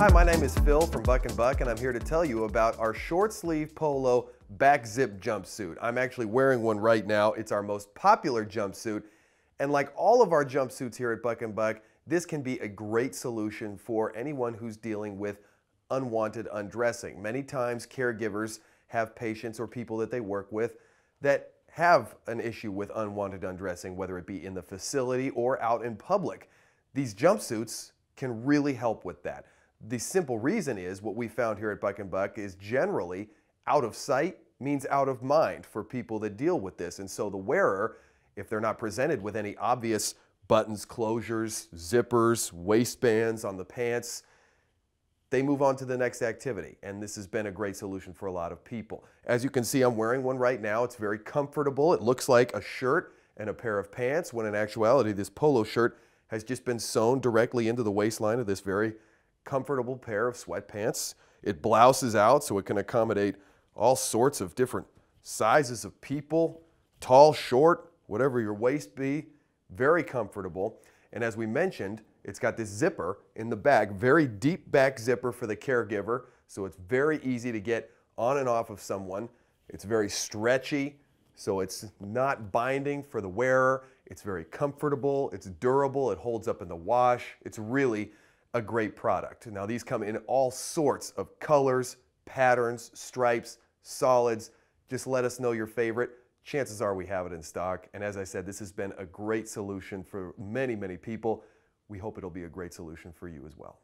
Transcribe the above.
Hi, my name is Phil from Buck and Buck, and I'm here to tell you about our short sleeve polo back zip jumpsuit. I'm actually wearing one right now. It's our most popular jumpsuit. And like all of our jumpsuits here at Buck and Buck, this can be a great solution for anyone who's dealing with unwanted undressing. Many times caregivers have patients or people that they work with that have an issue with unwanted undressing, whether it be in the facility or out in public. These jumpsuits can really help with that. The simple reason is what we found here at Buck and Buck is generally out of sight means out of mind for people that deal with this. And so the wearer, if they're not presented with any obvious buttons, closures, zippers, waistbands on the pants, they move on to the next activity. And this has been a great solution for a lot of people. As you can see, I'm wearing one right now. It's very comfortable. It looks like a shirt and a pair of pants, when in actuality, this polo shirt has just been sewn directly into the waistline of this very comfortable pair of sweatpants. It blouses out so it can accommodate all sorts of different sizes of people, tall, short, whatever your waist be, very comfortable. And as we mentioned, it's got this zipper in the back, very deep back zipper for the caregiver, so it's very easy to get on and off of someone. It's very stretchy, so it's not binding for the wearer. It's very comfortable, it's durable, it holds up in the wash. It's really a great product. Now these come in all sorts of colors, patterns, stripes, solids. Just let us know your favorite. Chances are we have it in stock. And as I said, this has been a great solution for many, many people. We hope it'll be a great solution for you as well.